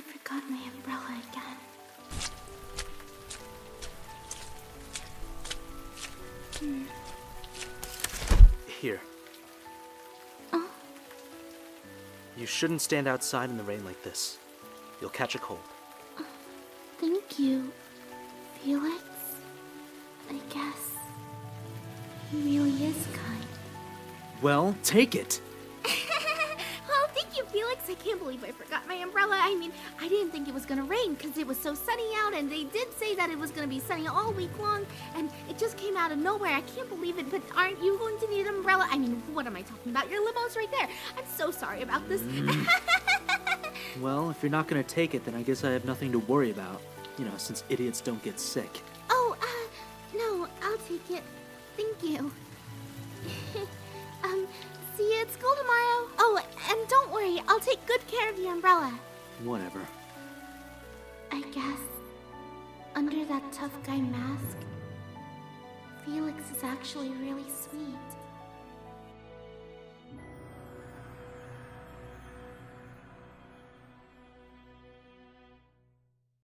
forgot my umbrella again. Hmm. Here. Oh. You shouldn't stand outside in the rain like this. You'll catch a cold. Thank you, Felix. I guess he really is kind. Well, take it. Felix. I can't believe I forgot my umbrella. I mean, I didn't think it was gonna rain because it was so sunny out, and they did say that it was gonna be sunny all week long, and it just came out of nowhere. I can't believe it, but aren't you going to need an umbrella? I mean, what am I talking about? Your limo's right there. I'm so sorry about this. Well, if you're not gonna take it, then I guess I have nothing to worry about. You know, since idiots don't get sick. oh, uh, no, I'll take it. Thank you. take good care of your umbrella. Whatever. I guess under that tough guy mask, Felix is actually really sweet.